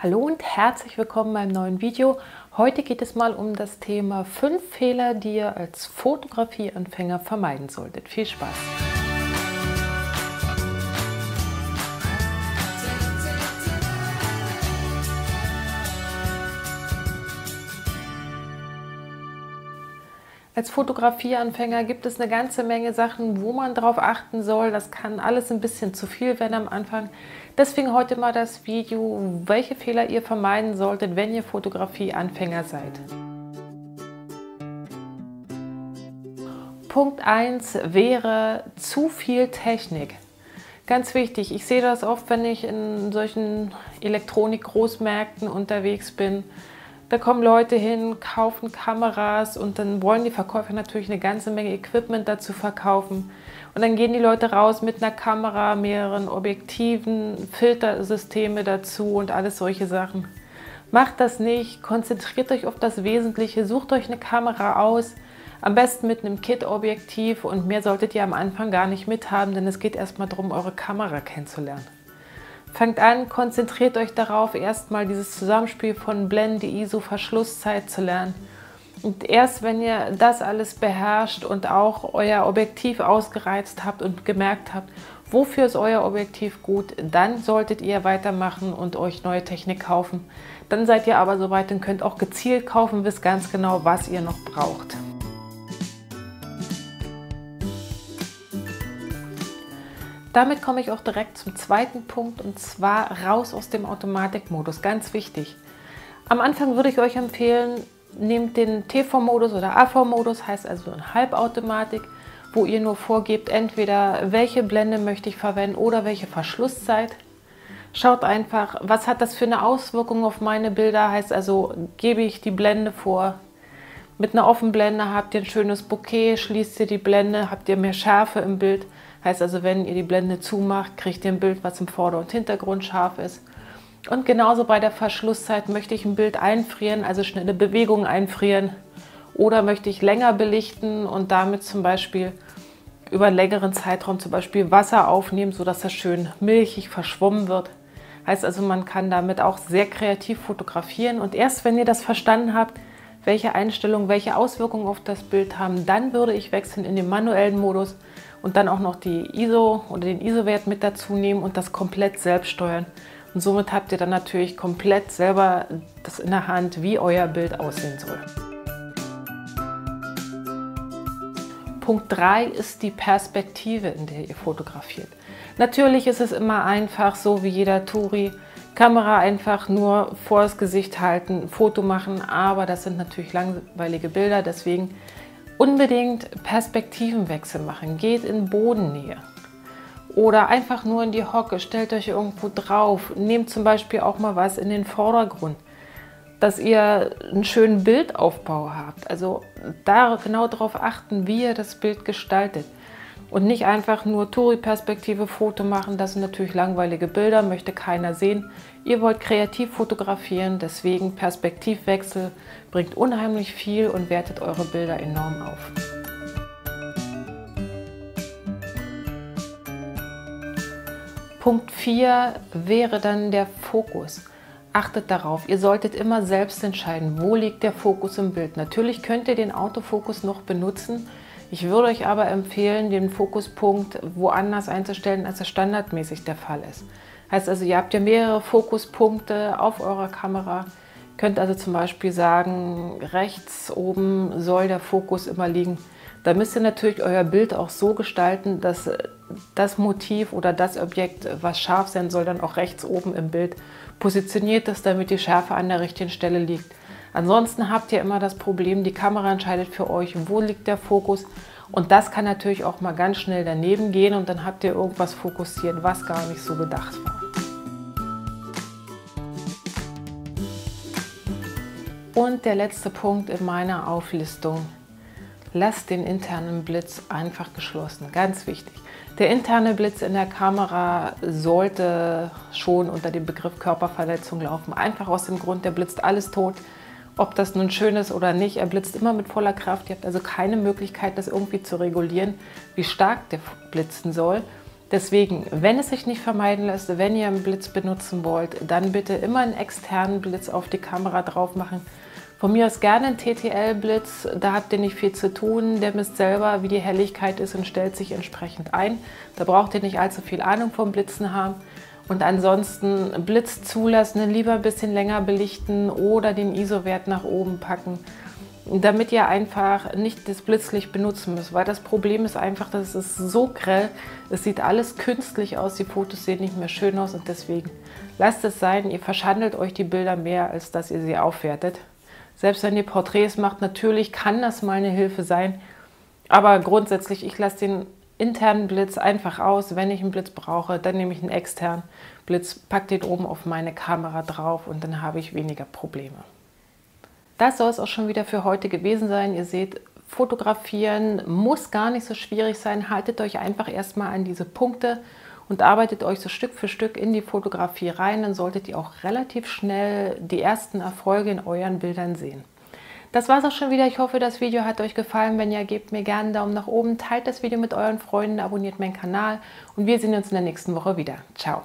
Hallo und herzlich willkommen beim neuen Video. Heute geht es mal um das Thema 5 Fehler, die ihr als Fotografieanfänger vermeiden solltet. Viel Spaß! Als Fotografieanfänger gibt es eine ganze Menge Sachen, wo man darauf achten soll. Das kann alles ein bisschen zu viel werden am Anfang. Deswegen heute mal das Video, welche Fehler ihr vermeiden solltet, wenn ihr Fotografieanfänger seid. Punkt 1 wäre zu viel Technik. Ganz wichtig, ich sehe das oft, wenn ich in solchen Elektronik-Großmärkten unterwegs bin da kommen Leute hin, kaufen Kameras und dann wollen die Verkäufer natürlich eine ganze Menge Equipment dazu verkaufen. Und dann gehen die Leute raus mit einer Kamera, mehreren Objektiven, Filtersysteme dazu und alles solche Sachen. Macht das nicht, konzentriert euch auf das Wesentliche, sucht euch eine Kamera aus, am besten mit einem Kit-Objektiv und mehr solltet ihr am Anfang gar nicht mithaben, denn es geht erstmal darum, eure Kamera kennenzulernen. Fangt an, konzentriert euch darauf, erstmal dieses Zusammenspiel von Blende, ISO, Verschlusszeit zu lernen. Und erst wenn ihr das alles beherrscht und auch euer Objektiv ausgereizt habt und gemerkt habt, wofür ist euer Objektiv gut, dann solltet ihr weitermachen und euch neue Technik kaufen. Dann seid ihr aber soweit und könnt auch gezielt kaufen, wisst ganz genau, was ihr noch braucht. Damit komme ich auch direkt zum zweiten Punkt und zwar raus aus dem Automatikmodus. Ganz wichtig. Am Anfang würde ich euch empfehlen, nehmt den TV-Modus oder AV-Modus, heißt also eine Halbautomatik, wo ihr nur vorgebt, entweder welche Blende möchte ich verwenden oder welche Verschlusszeit. Schaut einfach, was hat das für eine Auswirkung auf meine Bilder, heißt also, gebe ich die Blende vor. Mit einer Offenblende habt ihr ein schönes Bouquet, schließt ihr die Blende, habt ihr mehr Schärfe im Bild. Heißt also, wenn ihr die Blende zumacht, kriegt ihr ein Bild, was im Vorder- und Hintergrund scharf ist. Und genauso bei der Verschlusszeit möchte ich ein Bild einfrieren, also schnelle Bewegungen einfrieren. Oder möchte ich länger belichten und damit zum Beispiel über einen längeren Zeitraum zum Beispiel Wasser aufnehmen, sodass das schön milchig verschwommen wird. Heißt also, man kann damit auch sehr kreativ fotografieren. Und erst wenn ihr das verstanden habt, welche Einstellungen, welche Auswirkungen auf das Bild haben, dann würde ich wechseln in den manuellen Modus und dann auch noch die ISO oder den ISO-Wert mit dazu nehmen und das komplett selbst steuern. Und somit habt ihr dann natürlich komplett selber das in der Hand, wie euer Bild aussehen soll. Punkt 3 ist die Perspektive, in der ihr fotografiert. Natürlich ist es immer einfach, so wie jeder Touri, Kamera einfach nur vor das Gesicht halten, Foto machen, aber das sind natürlich langweilige Bilder, deswegen unbedingt Perspektivenwechsel machen. Geht in Bodennähe. Oder einfach nur in die Hocke, stellt euch irgendwo drauf. Nehmt zum Beispiel auch mal was in den Vordergrund, dass ihr einen schönen Bildaufbau habt. Also da genau darauf achten, wie ihr das Bild gestaltet. Und nicht einfach nur Touri-Perspektive Foto machen, das sind natürlich langweilige Bilder, möchte keiner sehen. Ihr wollt kreativ fotografieren, deswegen Perspektivwechsel bringt unheimlich viel und wertet eure Bilder enorm auf. Punkt 4 wäre dann der Fokus. Achtet darauf, ihr solltet immer selbst entscheiden, wo liegt der Fokus im Bild. Natürlich könnt ihr den Autofokus noch benutzen, ich würde euch aber empfehlen, den Fokuspunkt woanders einzustellen, als es standardmäßig der Fall ist. Heißt also, ihr habt ja mehrere Fokuspunkte auf eurer Kamera. Könnt also zum Beispiel sagen, rechts oben soll der Fokus immer liegen. Da müsst ihr natürlich euer Bild auch so gestalten, dass das Motiv oder das Objekt, was scharf sein soll, dann auch rechts oben im Bild positioniert ist, damit die Schärfe an der richtigen Stelle liegt. Ansonsten habt ihr immer das Problem, die Kamera entscheidet für euch, wo liegt der Fokus. Und das kann natürlich auch mal ganz schnell daneben gehen und dann habt ihr irgendwas fokussiert, was gar nicht so gedacht war. Und der letzte Punkt in meiner Auflistung. Lasst den internen Blitz einfach geschlossen. Ganz wichtig. Der interne Blitz in der Kamera sollte schon unter dem Begriff Körperverletzung laufen. Einfach aus dem Grund, der blitzt alles tot ob das nun schön ist oder nicht. Er blitzt immer mit voller Kraft. Ihr habt also keine Möglichkeit, das irgendwie zu regulieren, wie stark der blitzen soll. Deswegen, wenn es sich nicht vermeiden lässt, wenn ihr einen Blitz benutzen wollt, dann bitte immer einen externen Blitz auf die Kamera drauf machen. Von mir aus gerne ein TTL-Blitz, da habt ihr nicht viel zu tun. Der misst selber, wie die Helligkeit ist und stellt sich entsprechend ein. Da braucht ihr nicht allzu viel Ahnung vom Blitzen haben. Und ansonsten Blitz zulassen, lieber ein bisschen länger belichten oder den ISO-Wert nach oben packen damit ihr einfach nicht das Blitzlicht benutzen müsst, weil das Problem ist einfach, dass es so grell, es sieht alles künstlich aus, die Fotos sehen nicht mehr schön aus und deswegen lasst es sein, ihr verschandelt euch die Bilder mehr, als dass ihr sie aufwertet. Selbst wenn ihr Porträts macht, natürlich kann das mal eine Hilfe sein, aber grundsätzlich, ich lasse den internen Blitz einfach aus. Wenn ich einen Blitz brauche, dann nehme ich einen externen Blitz, packe den oben auf meine Kamera drauf und dann habe ich weniger Probleme. Das soll es auch schon wieder für heute gewesen sein. Ihr seht, fotografieren muss gar nicht so schwierig sein. Haltet euch einfach erstmal an diese Punkte und arbeitet euch so Stück für Stück in die Fotografie rein. Dann solltet ihr auch relativ schnell die ersten Erfolge in euren Bildern sehen. Das war es auch schon wieder. Ich hoffe, das Video hat euch gefallen. Wenn ja, gebt mir gerne einen Daumen nach oben, teilt das Video mit euren Freunden, abonniert meinen Kanal und wir sehen uns in der nächsten Woche wieder. Ciao!